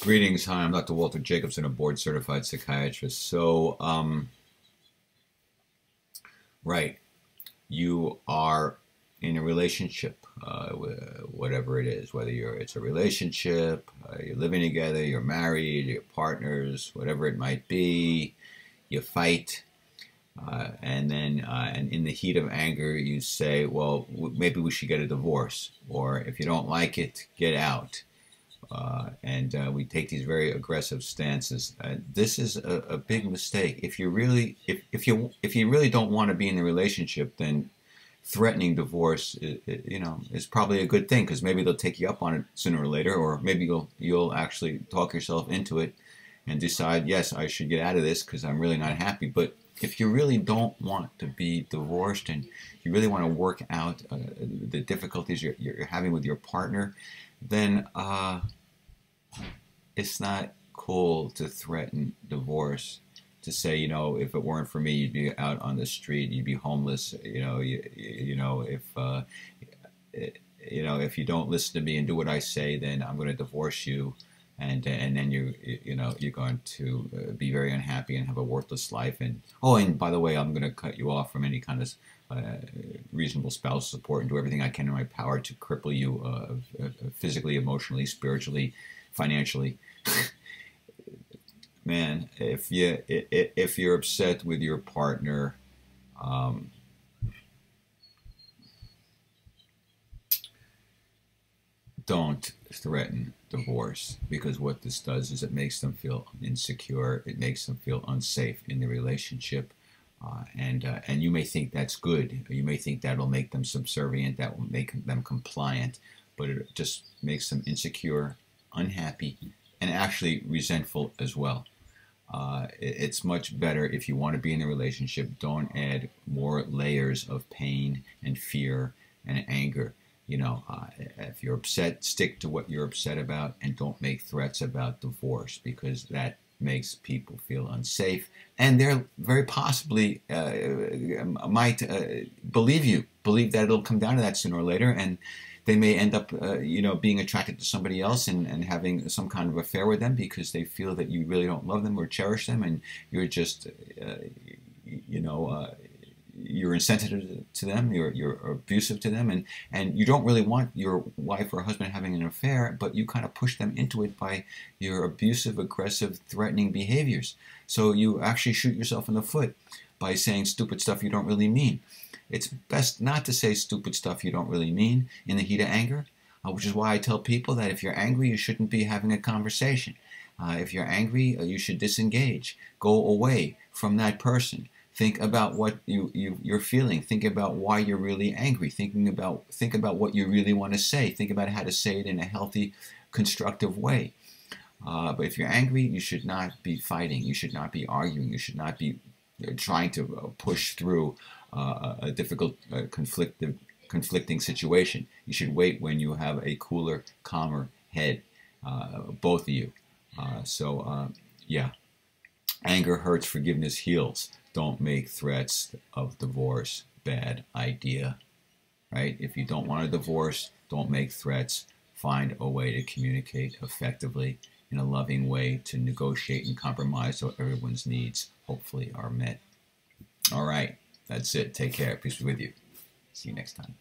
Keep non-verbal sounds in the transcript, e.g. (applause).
Greetings. Hi, I'm Dr. Walter Jacobson, a board certified psychiatrist. So, um, right, you are in a relationship, uh, whatever it is, whether you're it's a relationship, uh, you're living together, you're married, you're partners, whatever it might be, you fight, uh, and then uh, and in the heat of anger, you say, well, maybe we should get a divorce, or if you don't like it, get out. Uh, and uh, we take these very aggressive stances. Uh, this is a, a, big mistake. If you really, if, if you if you really don't want to be in the relationship, then threatening divorce, you know, is probably a good thing because maybe they'll take you up on it sooner or later, or maybe you'll you'll actually talk yourself into it and decide, yes, I should get out of this because I'm really not happy. But if you really don't want to be divorced and you really want to work out uh, the difficulties you're, you're having with your partner, then uh, it's not cool to threaten divorce. To say, you know, if it weren't for me, you'd be out on the street, you'd be homeless. You know, you, you know, if uh, you know, if you don't listen to me and do what I say, then I'm going to divorce you and and then you you know you're going to uh, be very unhappy and have a worthless life and oh and by the way I'm going to cut you off from any kind of uh, reasonable spousal support and do everything I can in my power to cripple you uh physically, emotionally, spiritually, financially. (laughs) Man, if you if you're upset with your partner, um, don't threaten divorce because what this does is it makes them feel insecure. It makes them feel unsafe in the relationship. Uh, and uh, and you may think that's good. You may think that'll make them subservient. That will make them compliant. But it just makes them insecure, unhappy, and actually resentful as well. Uh, it's much better if you want to be in a relationship. Don't add more layers of pain and fear and anger you know, uh, if you're upset, stick to what you're upset about and don't make threats about divorce because that makes people feel unsafe. And they're very possibly uh, might uh, believe you, believe that it'll come down to that sooner or later. And they may end up, uh, you know, being attracted to somebody else and, and having some kind of affair with them because they feel that you really don't love them or cherish them and you're just, uh, you know, uh, you're insensitive to them, you're, you're abusive to them, and, and you don't really want your wife or husband having an affair, but you kind of push them into it by your abusive, aggressive, threatening behaviors. So you actually shoot yourself in the foot by saying stupid stuff you don't really mean. It's best not to say stupid stuff you don't really mean in the heat of anger, uh, which is why I tell people that if you're angry, you shouldn't be having a conversation. Uh, if you're angry, uh, you should disengage. Go away from that person. Think about what you, you you're feeling. Think about why you're really angry. Thinking about think about what you really want to say. Think about how to say it in a healthy, constructive way. Uh, but if you're angry, you should not be fighting. You should not be arguing. You should not be uh, trying to uh, push through uh, a difficult, uh, conflictive, conflicting situation. You should wait when you have a cooler, calmer head, uh, both of you. so, yeah, anger hurts, forgiveness heals. Don't make threats of divorce bad idea right? If you don't want a divorce don't make threats. Find a way to communicate effectively in a loving way to negotiate and compromise so everyone's needs hopefully are met. All right that's it. Take care. Peace be with you. See you next time